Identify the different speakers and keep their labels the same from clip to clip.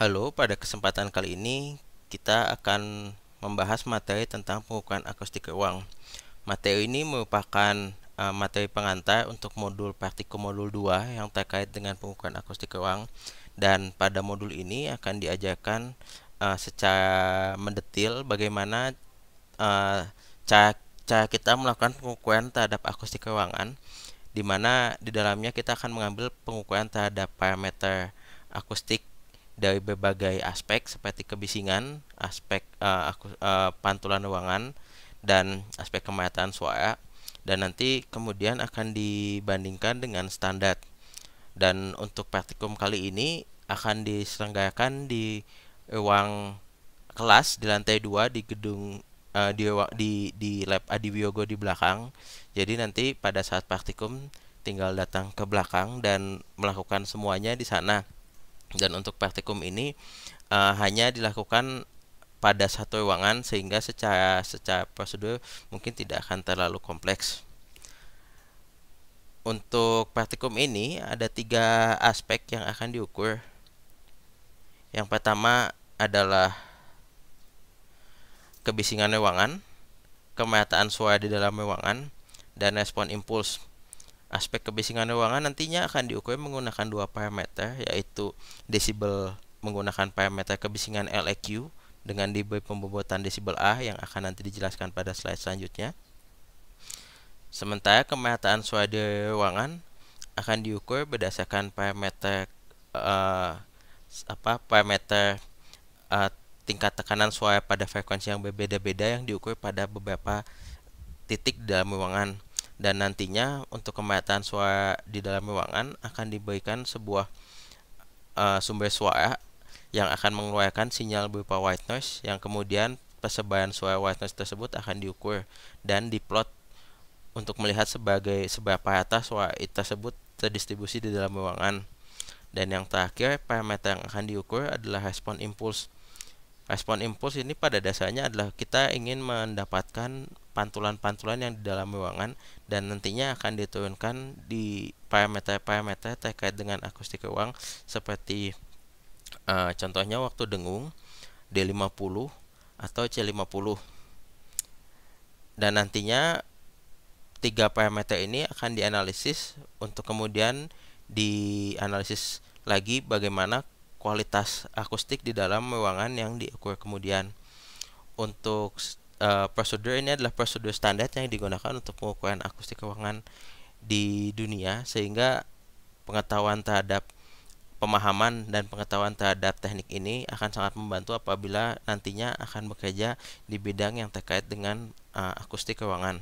Speaker 1: Halo, pada kesempatan kali ini kita akan membahas materi tentang pengukuran akustik ruang. Materi ini merupakan uh, materi pengantar untuk modul praktikum modul 2 yang terkait dengan pengukuran akustik ruang dan pada modul ini akan diajarkan uh, secara mendetil bagaimana uh, cara, cara kita melakukan pengukuran terhadap akustik ruangan di mana di dalamnya kita akan mengambil pengukuran terhadap parameter akustik dari berbagai aspek seperti kebisingan, aspek uh, uh, pantulan ruangan, dan aspek kemataan suara dan nanti kemudian akan dibandingkan dengan standar. Dan untuk praktikum kali ini akan diselenggarakan di ruang kelas di lantai 2 di gedung uh, di, di di lab Adi Wiyogo di belakang. Jadi nanti pada saat praktikum tinggal datang ke belakang dan melakukan semuanya di sana dan untuk praktikum ini uh, hanya dilakukan pada satu ruangan sehingga secara secara prosedur mungkin tidak akan terlalu kompleks. Untuk praktikum ini ada tiga aspek yang akan diukur. Yang pertama adalah kebisingan ruangan, kemataan suara di dalam ruangan, dan respon impuls. Aspek kebisingan ruangan nantinya akan diukur menggunakan dua parameter yaitu desibel menggunakan parameter kebisingan LEQ dengan diberi pembobotan desibel A yang akan nanti dijelaskan pada slide selanjutnya. Sementara kemataan suara di ruangan akan diukur berdasarkan parameter uh, apa parameter uh, tingkat tekanan suara pada frekuensi yang berbeda-beda yang diukur pada beberapa titik dalam ruangan dan nantinya untuk kemataan suara di dalam ruangan akan diberikan sebuah uh, sumber suara yang akan mengeluarkan sinyal berupa white noise yang kemudian persebaran suara white noise tersebut akan diukur dan diplot untuk melihat sebagai seberapa rata suara tersebut terdistribusi di dalam ruangan. Dan yang terakhir, parameter yang akan diukur adalah respon impuls. Respon impuls ini pada dasarnya adalah kita ingin mendapatkan pantulan-pantulan yang di dalam ruangan dan nantinya akan diturunkan di parameter-parameter terkait dengan akustik ruang seperti uh, contohnya waktu dengung D50 atau C50 dan nantinya tiga parameter ini akan dianalisis untuk kemudian dianalisis lagi bagaimana kualitas akustik di dalam ruangan yang diukur kemudian. Untuk uh, prosedur ini adalah prosedur standar yang digunakan untuk pengukuran akustik ruangan di dunia sehingga pengetahuan terhadap pemahaman dan pengetahuan terhadap teknik ini akan sangat membantu apabila nantinya akan bekerja di bidang yang terkait dengan uh, akustik ruangan.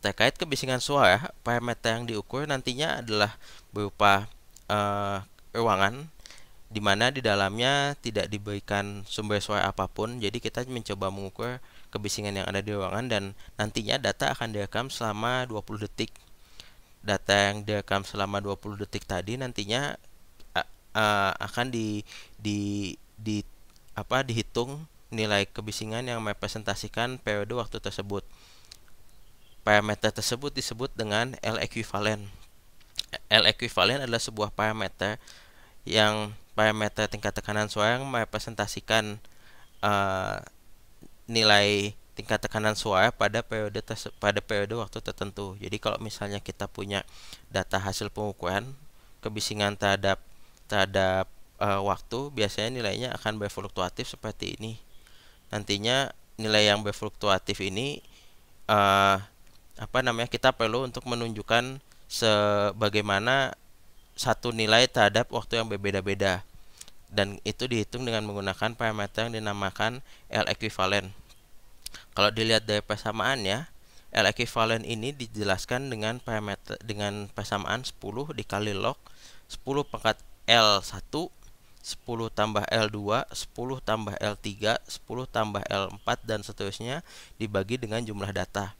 Speaker 1: Terkait kebisingan suara, parameter yang diukur nantinya adalah berupa uh, ruangan di mana di dalamnya tidak diberikan sumber suara apa pun. Jadi kita mencoba mengukur kebisingan yang ada di ruangan dan nantinya data akan direkam selama 20 detik. Data yang direkam selama 20 detik tadi nantinya uh, akan di di di apa dihitung nilai kebisingan yang merepresentasikan periode waktu tersebut. Parameter tersebut disebut dengan L equivalent. L equivalent adalah sebuah parameter yang parameter tingkat tekanan suara yang merepresentasikan uh, nilai tingkat tekanan suara pada periode pada periode waktu tertentu. Jadi kalau misalnya kita punya data hasil pengukuran kebisingan terhadap terhadap uh, waktu, biasanya nilainya akan berfluktuatif seperti ini. Nantinya nilai yang berfluktuatif ini uh, apa namanya kita perlu untuk menunjukkan sebagaimana satu nilai terhadap waktu yang berbeda-beda dan itu dihitung dengan menggunakan parameter yang dinamakan L equivalent. Kalau dilihat dari persamaannya, L equivalent ini dijelaskan dengan parameter dengan persamaan 10 dikali log 10 pangkat L1 10 tambah L2, 10 tambah L3, 10 tambah L4 dan seterusnya dibagi dengan jumlah data.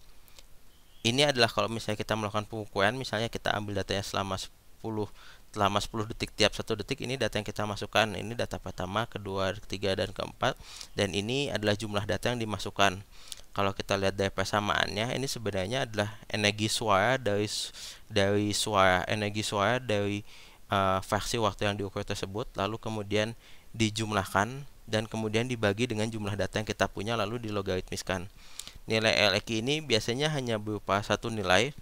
Speaker 1: Ini adalah kalau misalnya kita melakukan pengukuran, misalnya kita ambil datanya selama 10 selama 10 detik tiap satu detik ini data yang kita masukkan. Ini data pertama kedua ketiga dan keempat. Dan ini adalah jumlah data yang dimasukkan. Kalau kita lihat dari persamaannya ini sebenarnya adalah energi suara dari dari suara energi suara dari uh, versi waktu yang diukur tersebut lalu kemudian dijumlahkan dan kemudian dibagi dengan jumlah data yang kita punya lalu dilogaritmiskan. Nilai LEQ ini biasanya hanya berupa satu nilai.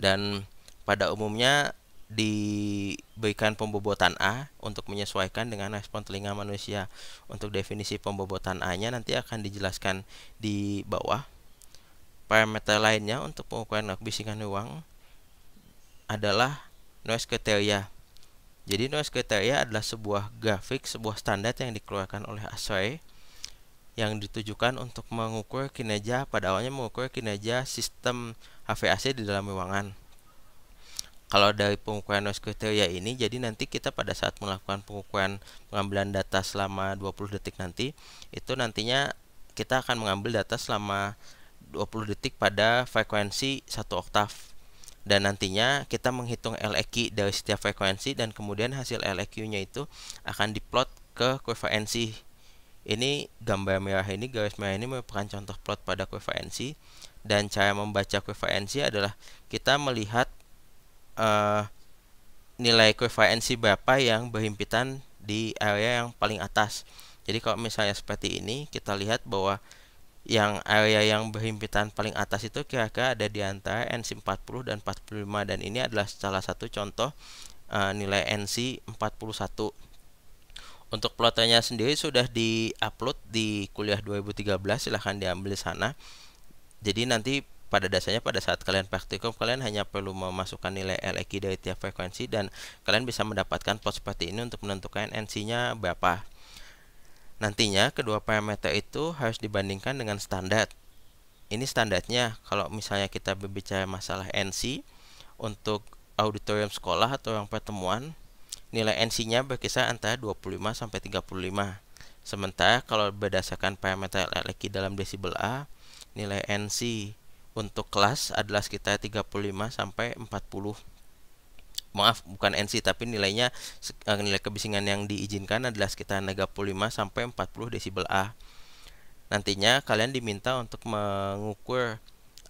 Speaker 1: Dan pada umumnya diberikan pembobotan A untuk menyesuaikan dengan respon telinga manusia. Untuk definisi pembobotan A-nya nanti akan dijelaskan di bawah. Parameter lainnya untuk pengukuran kebisingan ruang adalah noise criteria. Jadi noise criteria adalah sebuah grafik, sebuah standar yang dikeluarkan oleh ASRAE yang ditujukan untuk mengukur kinerja pada awalnya mengukur kinerja sistem HVAC di dalam ruangan. Kalau dari pengukuran noise criteria ini, jadi nanti kita pada saat melakukan pengukuran pengambilan data selama 20 detik nanti, itu nantinya kita akan mengambil data selama 20 detik pada frekuensi 1 oktav dan nantinya kita menghitung LEQ dari setiap frekuensi dan kemudian hasil LEQ-nya itu akan diplot ke kurva NC. Ini gambar merah ini, garis merah ini merupakan contoh plot pada kurva NC dan cara membaca kurva NC adalah kita melihat uh, nilai kurva NC berapa yang berhimpitan di area yang paling atas. Jadi kalau misalnya seperti ini, kita lihat bahwa yang area yang berhimpitan paling atas itu kira-kira ada di antara NC 40 dan 45 dan ini adalah salah satu contoh uh, nilai NC 41 untuk ploternya sendiri sudah di-upload di kuliah 2013 silahkan diambil di sana. Jadi nanti pada dasarnya pada saat kalian praktikum kalian hanya perlu memasukkan nilai LEQ dari tiap frekuensi dan kalian bisa mendapatkan plot seperti ini untuk menentukan NC-nya berapa Nantinya kedua parameter itu harus dibandingkan dengan standar. Ini standarnya kalau misalnya kita berbicara masalah NC untuk auditorium sekolah atau yang pertemuan, nilai NC-nya berkisar antara 25 sampai 35. Sementara kalau berdasarkan parameter LEQ dalam desibel A, nilai NC untuk kelas adalah sekitar 35 sampai 40 maaf bukan NC tapi nilainya eh, nilai kebisingan yang diizinkan adalah sekitar 35 sampai 40 desibel A. Nantinya kalian diminta untuk mengukur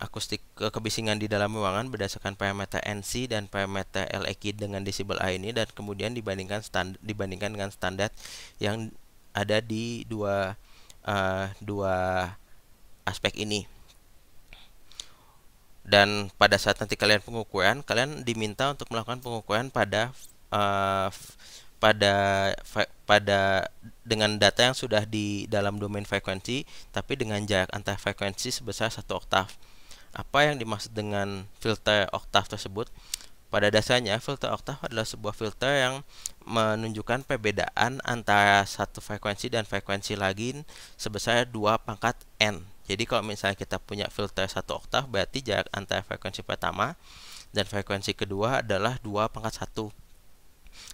Speaker 1: akustik ke kebisingan di dalam ruangan berdasarkan parameter NC dan parameter LEQ dengan desibel A ini dan kemudian dibandingkan stand, dibandingkan dengan standar yang ada di dua uh, dua aspek ini dan pada saat nanti kalian pengukuran kalian diminta untuk melakukan pengukuran pada uh, pada pada dengan data yang sudah di dalam domain frekuensi tapi dengan jarak antar frekuensi sebesar satu oktav. Apa yang dimaksud dengan filter oktav tersebut? Pada dasarnya filter oktav adalah sebuah filter yang menunjukkan perbedaan antara satu frekuensi dan frekuensi lain sebesar dua pangkat n jadi kalau misalnya kita punya filter satu oktav berarti jarak antara frekuensi pertama dan frekuensi kedua adalah 2 pangkat 1.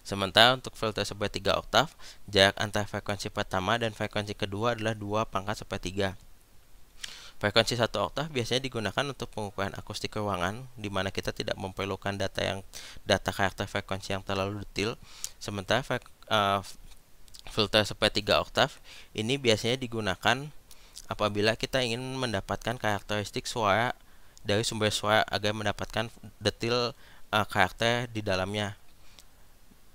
Speaker 1: Sementara untuk filter sepertiga oktav, jarak antara frekuensi pertama dan frekuensi kedua adalah 2 pangkat sepertiga. Frekuensi satu oktav biasanya digunakan untuk pengukuran akustik ruangan, di mana kita tidak memerlukan data yang data karakter frekuensi yang terlalu detail. Sementara uh, filter sepertiga oktav ini biasanya digunakan apabila kita ingin mendapatkan karakteristik suara dari sumber suara agar mendapatkan detail uh, karakter di dalamnya.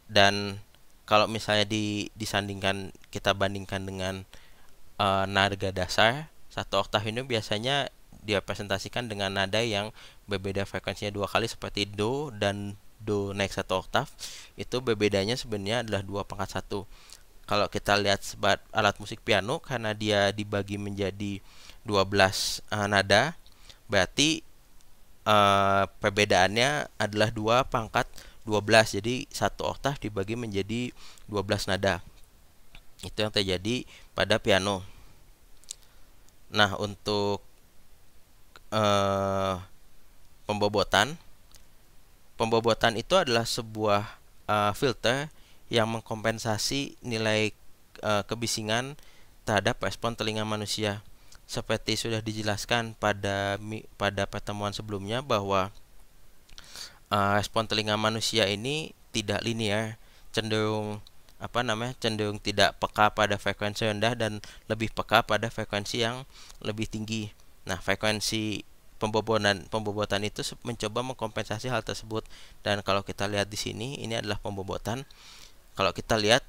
Speaker 1: Dan kalau misalnya di, disandingkan kita bandingkan dengan uh, nada dasar, satu oktav ini biasanya direpresentasikan dengan nada yang berbeda frekuensinya dua kali seperti do dan do naik satu oktav itu berbedanya sebenarnya adalah dua pangkat satu kalau kita lihat sebat alat musik piano karena dia dibagi menjadi 12 uh, eh, nada berarti uh, perbedaannya adalah dua pangkat 12 jadi satu oktav dibagi menjadi 12 nada. Itu yang terjadi pada piano. Nah untuk uh, pembobotan pembobotan itu adalah sebuah uh, filter yang mengkompensasi nilai e, kebisingan terhadap respon telinga manusia. Seperti sudah dijelaskan pada pada pertemuan sebelumnya bahwa e, respon telinga manusia ini tidak linear, cenderung apa namanya cenderung tidak peka pada frekuensi rendah dan lebih peka pada frekuensi yang lebih tinggi. Nah, frekuensi pembobotan pembobotan itu mencoba mengkompensasi hal tersebut dan kalau kita lihat di sini ini adalah pembobotan kalau kita lihat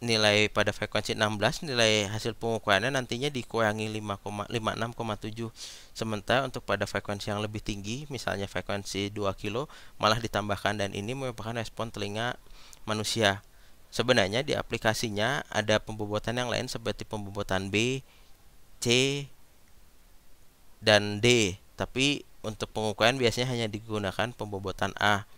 Speaker 1: nilai pada frekuensi 16 nilai hasil pengukurannya nantinya dikurangi 5,56,7 sementara untuk pada frekuensi yang lebih tinggi misalnya frekuensi 2 kilo malah ditambahkan dan ini merupakan respon telinga manusia. Sebenarnya di aplikasinya ada pembobotan yang lain seperti pembobotan B C dan D. Tapi untuk pengukuran biasanya hanya digunakan pembobotan A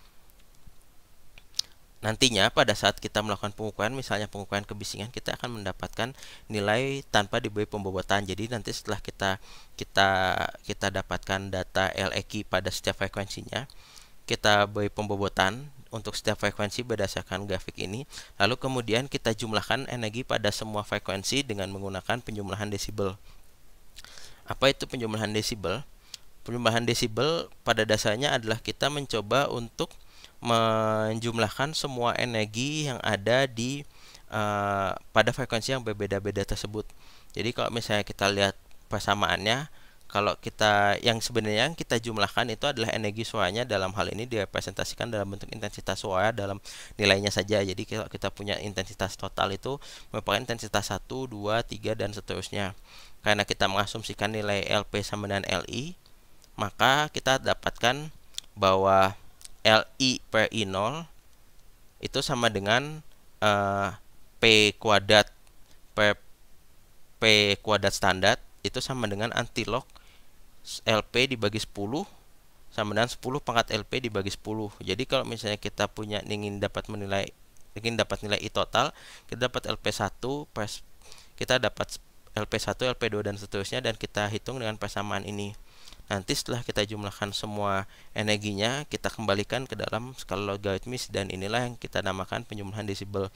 Speaker 1: Nantinya pada saat kita melakukan pengukuran misalnya pengukuran kebisingan kita akan mendapatkan nilai tanpa diberi pembobotan. Jadi nanti setelah kita kita kita dapatkan data LEQ pada setiap frekuensinya, kita beri pembobotan untuk setiap frekuensi berdasarkan grafik ini. Lalu kemudian kita jumlahkan energi pada semua frekuensi dengan menggunakan penjumlahan desibel. Apa itu penjumlahan desibel? Penjumlahan desibel pada dasarnya adalah kita mencoba untuk menjumlahkan semua energi yang ada di uh, pada frekuensi yang berbeda-beda tersebut. Jadi kalau misalnya kita lihat persamaannya, kalau kita yang sebenarnya yang kita jumlahkan itu adalah energi suaranya dalam hal ini direpresentasikan dalam bentuk intensitas suara dalam nilainya saja. Jadi kalau kita punya intensitas total itu merupakan intensitas 1, 2, 3 dan seterusnya. Karena kita mengasumsikan nilai LP sama dengan LI, maka kita dapatkan bahwa LI per I0 itu sama dengan uh, P kuadrat per P kuadrat standar itu sama dengan antilog LP dibagi 10 sama dengan 10 pangkat LP dibagi 10. Jadi kalau misalnya kita punya ingin dapat menilai ingin dapat nilai I total, kita dapat LP1 plus kita dapat LP1, LP2 dan seterusnya dan kita hitung dengan persamaan ini. Nanti setelah kita jumlahkan semua energinya, kita kembalikan ke dalam skala logaritmis dan inilah yang kita namakan penjumlahan desibel.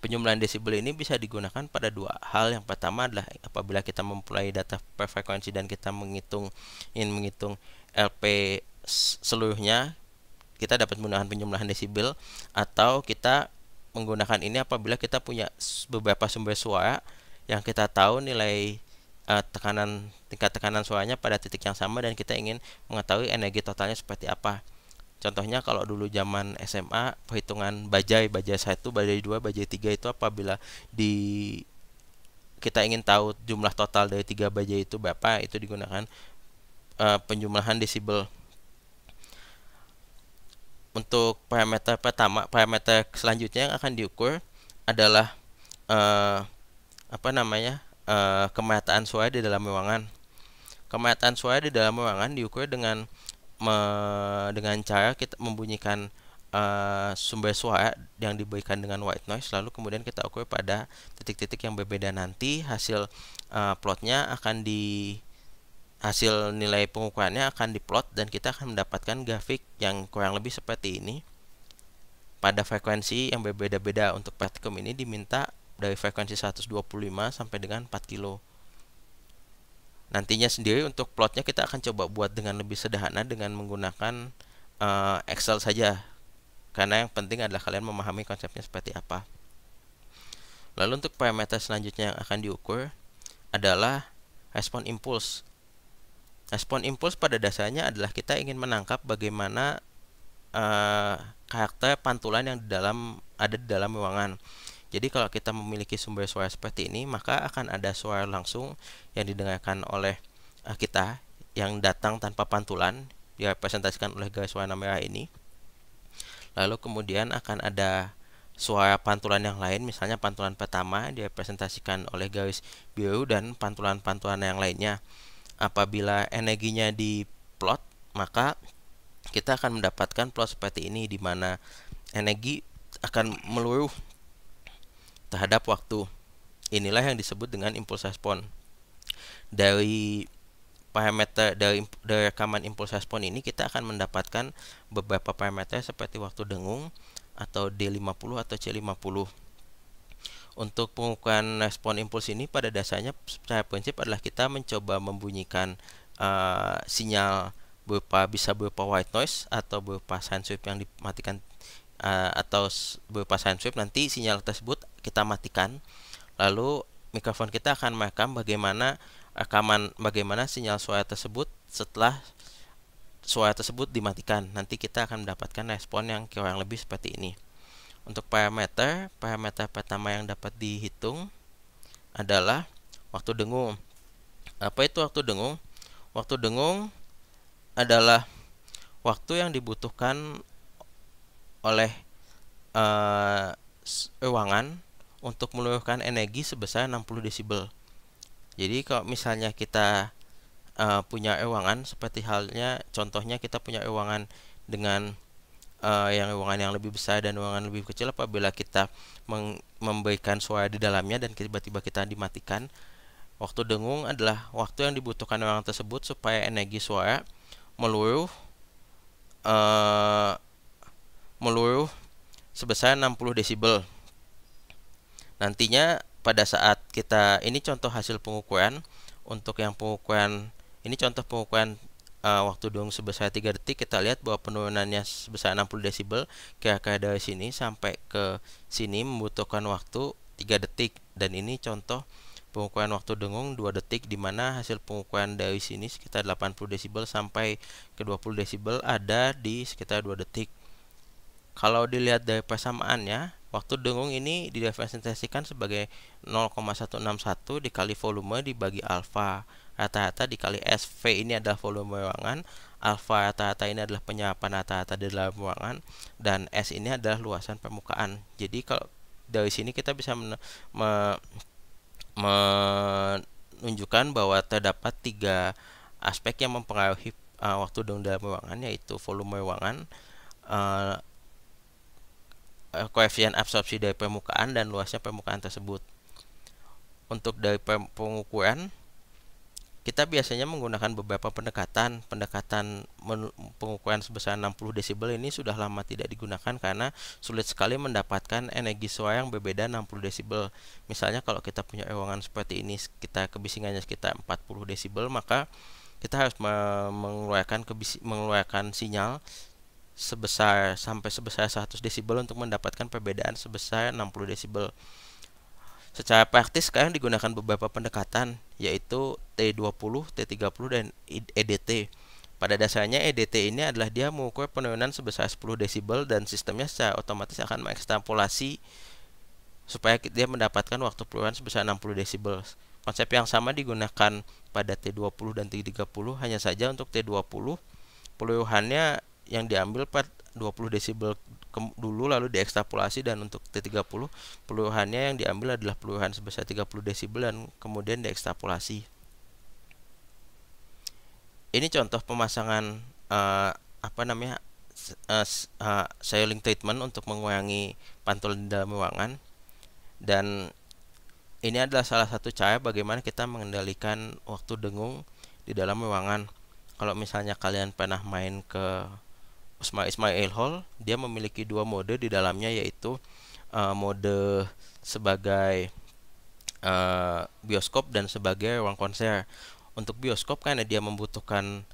Speaker 1: Penjumlahan desibel ini bisa digunakan pada dua hal. Yang pertama adalah apabila kita memulai data per frekuensi dan kita menghitung ingin menghitung LP seluruhnya, kita dapat menggunakan penjumlahan desibel atau kita menggunakan ini apabila kita punya beberapa sumber suara yang kita tahu nilai uh, tekanan tingkat tekanan suaranya pada titik yang sama dan kita ingin mengetahui energi totalnya seperti apa. Contohnya kalau dulu zaman SMA perhitungan bajai bajai satu bajai dua bajai tiga itu apabila di kita ingin tahu jumlah total dari tiga bajai itu berapa itu digunakan uh, penjumlahan desibel untuk parameter pertama parameter selanjutnya yang akan diukur adalah uh, apa namanya uh, kemataan suara di dalam ruangan. Kemataan suara di dalam ruangan diukur dengan me, dengan cara kita membunyikan uh, sumber suara yang diberikan dengan white noise lalu kemudian kita ukur pada titik-titik yang berbeda nanti hasil uh, plotnya akan di hasil nilai pengukurannya akan diplot dan kita akan mendapatkan grafik yang kurang lebih seperti ini pada frekuensi yang berbeda-beda untuk praktikum ini diminta dari frekuensi 125 sampai dengan 4 kilo. Nantinya sendiri untuk plotnya kita akan coba buat dengan lebih sederhana dengan menggunakan uh, Excel saja. Karena yang penting adalah kalian memahami konsepnya seperti apa. Lalu untuk parameter selanjutnya yang akan diukur adalah respon impuls. Respon impuls pada dasarnya adalah kita ingin menangkap bagaimana uh, karakter pantulan yang di dalam ada di dalam ruangan. Jadi kalau kita memiliki sumber suara seperti ini, maka akan ada suara langsung yang didengarkan oleh uh, kita yang datang tanpa pantulan, direpresentasikan oleh garis warna merah ini. Lalu kemudian akan ada suara pantulan yang lain, misalnya pantulan pertama direpresentasikan oleh garis biru dan pantulan-pantulan yang lainnya. Apabila energinya diplot, maka kita akan mendapatkan plot seperti ini di mana energi akan meluruh terhadap waktu. Inilah yang disebut dengan impuls respon. Dari parameter dari, dari rekaman impuls respon ini kita akan mendapatkan beberapa parameter seperti waktu dengung atau D50 atau C50. Untuk pengukuran respon impuls ini pada dasarnya secara prinsip adalah kita mencoba membunyikan uh, sinyal berupa bisa berupa white noise atau berupa sound sweep yang dimatikan uh, atau berupa sound sweep nanti sinyal tersebut kita matikan lalu mikrofon kita akan merekam bagaimana rekaman bagaimana sinyal suara tersebut setelah suara tersebut dimatikan. Nanti kita akan mendapatkan respon yang kurang lebih seperti ini. Untuk parameter, parameter pertama yang dapat dihitung adalah waktu dengung. Apa itu waktu dengung? Waktu dengung adalah waktu yang dibutuhkan oleh uh, ruangan untuk meluruhkan energi sebesar 60 desibel. Jadi kalau misalnya kita uh, punya ruangan seperti halnya contohnya kita punya ruangan dengan uh, yang ruangan yang lebih besar dan ruangan lebih kecil apabila kita memberikan suara di dalamnya dan tiba-tiba kita dimatikan waktu dengung adalah waktu yang dibutuhkan ruangan tersebut supaya energi suara meluruh uh, meluruh sebesar 60 desibel nantinya pada saat kita ini contoh hasil pengukuran untuk yang pengukuran ini contoh pengukuran uh, waktu dong sebesar 3 detik kita lihat bahwa penurunannya sebesar 60 desibel kira-kira dari sini sampai ke sini membutuhkan waktu 3 detik. Dan ini contoh pengukuran waktu dengung 2 detik di mana hasil pengukuran dari sini sekitar 80 desibel sampai ke 20 desibel ada di sekitar 2 detik kalau dilihat dari persamaannya Waktu dengung ini direpresentasikan sebagai 0,161 dikali volume dibagi alfa rata-rata dikali S. V ini adalah volume ruangan, alfa rata-rata ini adalah penyerapan rata-rata di dalam ruangan, dan S ini adalah luasan permukaan. Jadi kalau dari sini kita bisa men me menunjukkan bahwa terdapat tiga aspek yang mempengaruhi uh, waktu dengung dalam ruangan yaitu volume ruangan, uh, koefisien absorpsi dari permukaan dan luasnya permukaan tersebut. Untuk dari pengukuran kita biasanya menggunakan beberapa pendekatan. Pendekatan pengukuran sebesar 60 desibel ini sudah lama tidak digunakan karena sulit sekali mendapatkan energi suara yang berbeda 60 desibel. Misalnya kalau kita punya ruangan seperti ini, kita kebisingannya sekitar 40 desibel, maka kita harus mengeluarkan mengeluarkan sinyal sebesar sampai sebesar 100 desibel untuk mendapatkan perbedaan sebesar 60 desibel. Secara praktis sekarang digunakan beberapa pendekatan yaitu T20, T30 dan EDT. Pada dasarnya EDT ini adalah dia mengukur penurunan sebesar 10 desibel dan sistemnya secara otomatis akan mengekstrapolasi supaya dia mendapatkan waktu penurunan sebesar 60 desibel. Konsep yang sama digunakan pada T20 dan T30 hanya saja untuk T20 peluruhannya yang diambil per 20 desibel dulu lalu diekstrapolasi dan untuk T30 peluruhannya yang diambil adalah peluruhan sebesar 30 desibel dan kemudian diekstrapolasi. Ini contoh pemasangan uh, apa namanya uh, uh, ceiling treatment untuk mengurangi pantulan di dalam ruangan dan ini adalah salah satu cara bagaimana kita mengendalikan waktu dengung di dalam ruangan. Kalau misalnya kalian pernah main ke Ismail Ismail Hall dia memiliki dua mode di dalamnya yaitu uh, mode sebagai uh, bioskop dan sebagai ruang konser. Untuk bioskop karena dia membutuhkan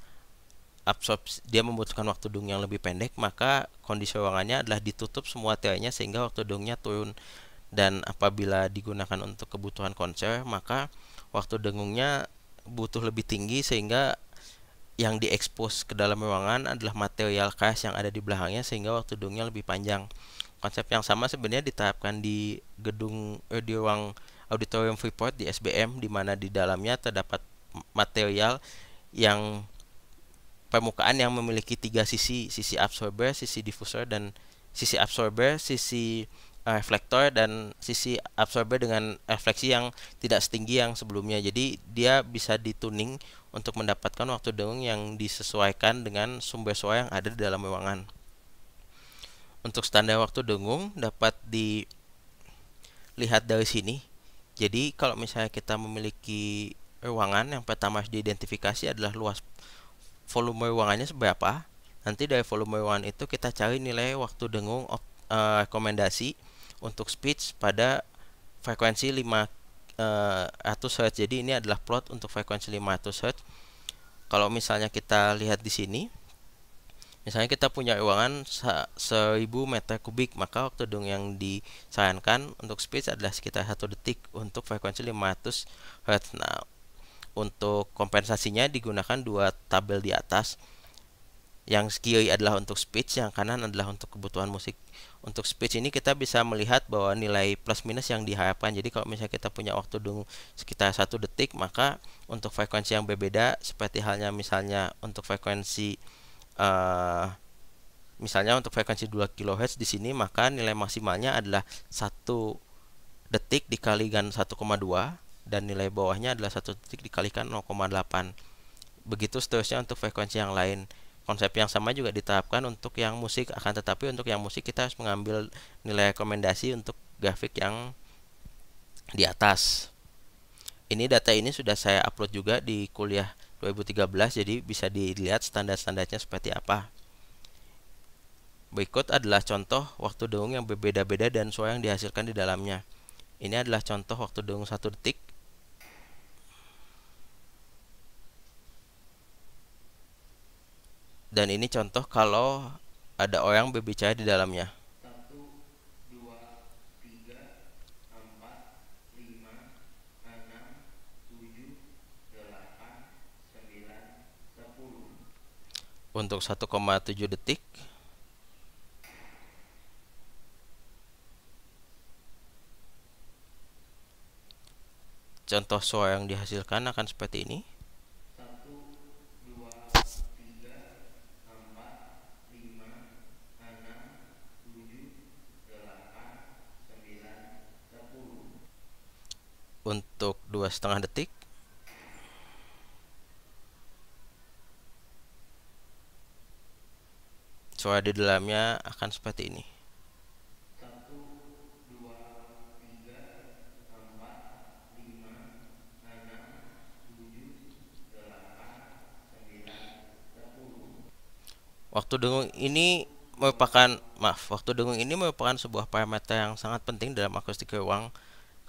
Speaker 1: absorpsi dia membutuhkan waktu dung yang lebih pendek maka kondisi ruangannya adalah ditutup semua tirai sehingga waktu dungnya turun dan apabila digunakan untuk kebutuhan konser maka waktu dengungnya butuh lebih tinggi sehingga yang diekspos ke dalam ruangan adalah material keras yang ada di belakangnya sehingga waktu dungnya lebih panjang. Konsep yang sama sebenarnya diterapkan di gedung eh, di ruang auditorium Freeport di SBM di mana di dalamnya terdapat material yang permukaan yang memiliki tiga sisi, sisi absorber, sisi diffuser dan sisi absorber, sisi uh, reflektor dan sisi absorber dengan refleksi yang tidak setinggi yang sebelumnya. Jadi dia bisa dituning untuk mendapatkan waktu dengung yang disesuaikan dengan sumber suara yang ada di dalam ruangan. Untuk standar waktu dengung dapat dilihat dari sini. Jadi kalau misalnya kita memiliki ruangan yang pertama harus diidentifikasi adalah luas volume ruangannya seberapa. Nanti dari volume ruangan itu kita cari nilai waktu dengung uh, rekomendasi untuk speech pada frekuensi 500 uh, Hz. Jadi ini adalah plot untuk frekuensi 500 Hz. Kalau misalnya kita lihat di sini, misalnya kita punya ruangan 1000 meter kubik, maka waktu dong yang disarankan untuk speech adalah sekitar 1 detik untuk frekuensi 500 Hz. Nah, untuk kompensasinya digunakan dua tabel di atas yang kiri adalah untuk speech, yang kanan adalah untuk kebutuhan musik. Untuk speech ini kita bisa melihat bahwa nilai plus minus yang diharapkan. Jadi kalau misalnya kita punya waktu tunggu sekitar satu detik, maka untuk frekuensi yang berbeda, seperti halnya misalnya untuk frekuensi uh, misalnya untuk frekuensi 2 kHz di sini, maka nilai maksimalnya adalah satu detik dikalikan 1,2 dan nilai bawahnya adalah satu detik dikalikan 0,8. Begitu seterusnya untuk frekuensi yang lain konsep yang sama juga diterapkan untuk yang musik. Akan tetapi untuk yang musik kita harus mengambil nilai rekomendasi untuk grafik yang di atas. Ini data ini sudah saya upload juga di kuliah 2013 jadi bisa dilihat standar-standarnya seperti apa. Berikut adalah contoh waktu dengung yang berbeda-beda dan suara yang dihasilkan di dalamnya. Ini adalah contoh waktu dengung satu detik dan ini contoh kalau ada orang berbicara di dalamnya. Untuk 1,7 detik Contoh suara yang dihasilkan akan seperti ini untuk dua setengah detik. Suara di dalamnya akan seperti ini. Waktu dengung ini merupakan maaf, waktu dengung ini merupakan sebuah parameter yang sangat penting dalam akustik ruang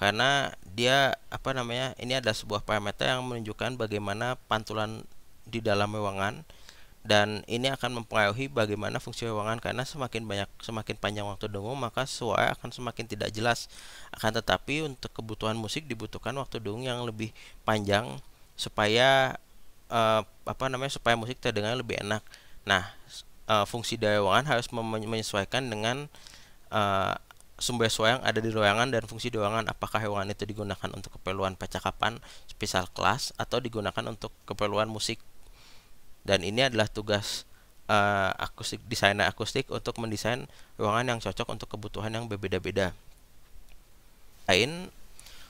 Speaker 1: karena dia apa namanya ini adalah sebuah parameter yang menunjukkan bagaimana pantulan di dalam ruangan dan ini akan mempengaruhi bagaimana fungsi ruangan karena semakin banyak semakin panjang waktu dengung maka suara akan semakin tidak jelas. Akan tetapi untuk kebutuhan musik dibutuhkan waktu dengung yang lebih panjang supaya uh, apa namanya supaya musik terdengar lebih enak. Nah uh, fungsi dari ruangan harus menyesuaikan dengan uh, sumber suara yang ada di ruangan dan fungsi di ruangan apakah ruangan itu digunakan untuk keperluan percakapan spesial kelas atau digunakan untuk keperluan musik? Dan ini adalah tugas uh, akustik desainer akustik untuk mendesain ruangan yang cocok untuk kebutuhan yang berbeda-beda. Lain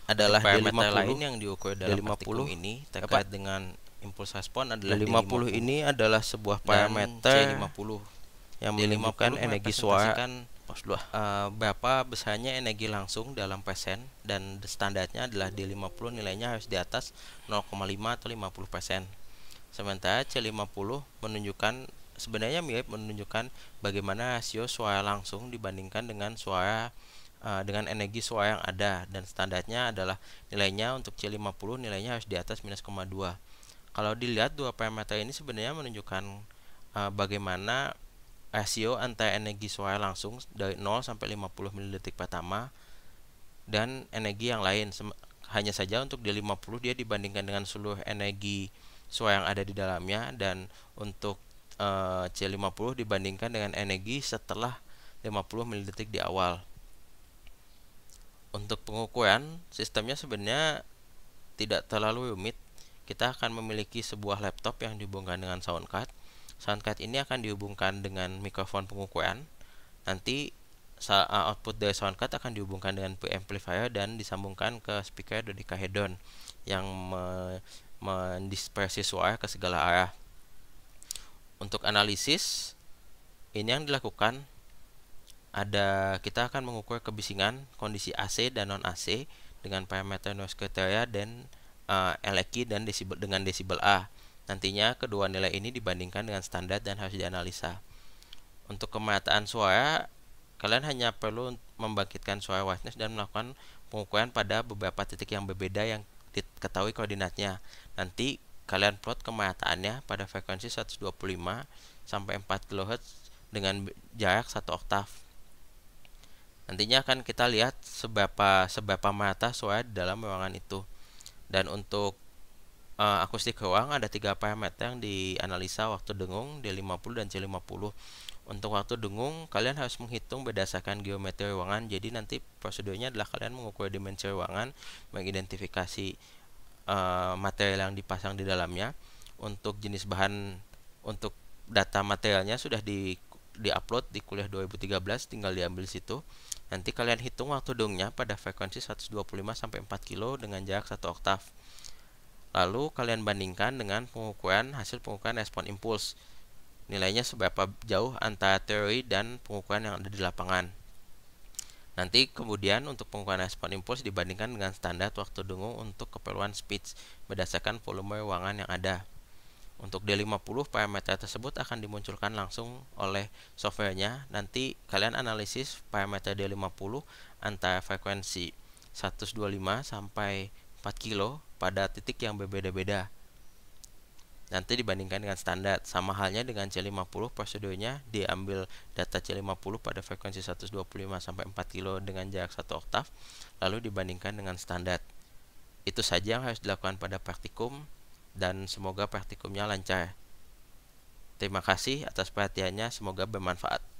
Speaker 1: adalah D50 lain yang diukur dalam D50 ini terkait apa? dengan impuls respon adalah D50, D50 ini adalah sebuah parameter C50 yang menunjukkan energi suara uh, berapa besarnya energi langsung dalam persen dan standarnya adalah di 50 nilainya harus di atas 0,5 atau 50 persen. Sementara C50 menunjukkan sebenarnya mirip menunjukkan bagaimana rasio suara langsung dibandingkan dengan suara uh, dengan energi suara yang ada. Dan standarnya adalah nilainya untuk C50 nilainya harus di atas minus 0,2 kalau dilihat dua parameter ini sebenarnya menunjukkan uh, bagaimana rasio antara energi suara langsung dari 0 sampai 50 ml pertama dan energi yang lain. Hanya saja untuk di 50 dia dibandingkan dengan seluruh energi suara yang ada di dalamnya dan untuk uh, C50 dibandingkan dengan energi setelah 50 ml di awal. Untuk pengukuran sistemnya sebenarnya tidak terlalu rumit. Kita akan memiliki sebuah laptop yang dihubungkan dengan soundcard ini akan dihubungkan dengan mikrofon pengukuran nanti output dari soundcard akan dihubungkan dengan preamplifier dan disambungkan ke speaker dodecahedron yang me mendispersi suara ke segala arah. Untuk analisis ini yang dilakukan ada kita akan mengukur kebisingan kondisi AC dan non AC dengan parameter noise criteria dan uh, LEQ dan desibel dengan desibel A. Nantinya kedua nilai ini dibandingkan dengan standar dan harus dianalisa. Untuk kemataan suara, kalian hanya perlu membangkitkan suara whiteness dan melakukan pengukuran pada beberapa titik yang berbeda yang diketahui koordinatnya. Nanti kalian plot kemataannya pada frekuensi 125 sampai 4 kHz dengan jarak 1 oktav. Nantinya akan kita lihat seberapa seberapa merata suara dalam ruangan itu. Dan untuk uh, akustik ruang ada tiga parameter yang dianalisa waktu dengung D50 dan C50 untuk waktu dengung kalian harus menghitung berdasarkan geometri ruangan jadi nanti prosedurnya adalah kalian mengukur dimensi ruangan mengidentifikasi uh, material yang dipasang di dalamnya untuk jenis bahan untuk data materialnya sudah di di-upload di kuliah 2013 tinggal diambil situ. Nanti kalian hitung waktu dungnya pada frekuensi 125 sampai 4 kilo dengan jarak 1 oktav. Lalu kalian bandingkan dengan pengukuran hasil pengukuran respon impuls. Nilainya seberapa jauh antara teori dan pengukuran yang ada di lapangan. Nanti kemudian untuk pengukuran respon impuls dibandingkan dengan standar waktu dengung untuk keperluan speech berdasarkan volume ruangan yang ada. Untuk D50 parameter tersebut akan dimunculkan langsung oleh softwarenya. Nanti kalian analisis parameter D50 antara frekuensi 125 sampai 4 kilo pada titik yang berbeda-beda. Nanti dibandingkan dengan standar. Sama halnya dengan C50 prosedurnya diambil data C50 pada frekuensi 125 sampai 4 kilo dengan jarak 1 oktav lalu dibandingkan dengan standar. Itu saja yang harus dilakukan pada praktikum dan semoga praktikumnya lancar. Terima kasih atas perhatiannya, semoga bermanfaat.